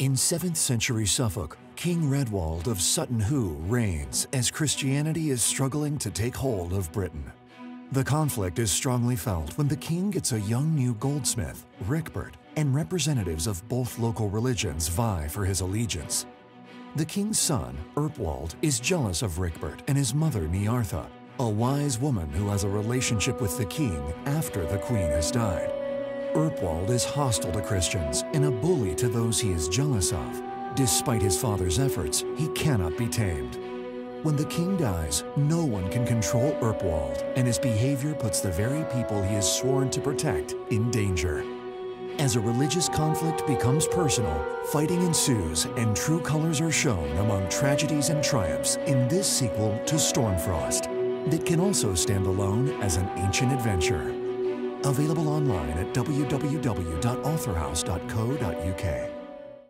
In 7th century Suffolk, King Raedwald of Sutton Hoo reigns as Christianity is struggling to take hold of Britain. The conflict is strongly felt when the king gets a young new goldsmith, Ricberht, and representatives of both local religions vie for his allegiance. The king's son, Eorpwald, is jealous of Ricberht and his mother, Niartha, a wise woman who has a relationship with the king after the queen has died. Eorpwald is hostile to Christians and a bully to those he is jealous of. Despite his father's efforts, he cannot be tamed. When the king dies, no one can control Eorpwald, and his behavior puts the very people he is sworn to protect in danger. As a religious conflict becomes personal, fighting ensues and true colors are shown among tragedies and triumphs in this sequel to Stormfrost that can also stand alone as an ancient adventure. Available online at www.authorhouse.co.uk.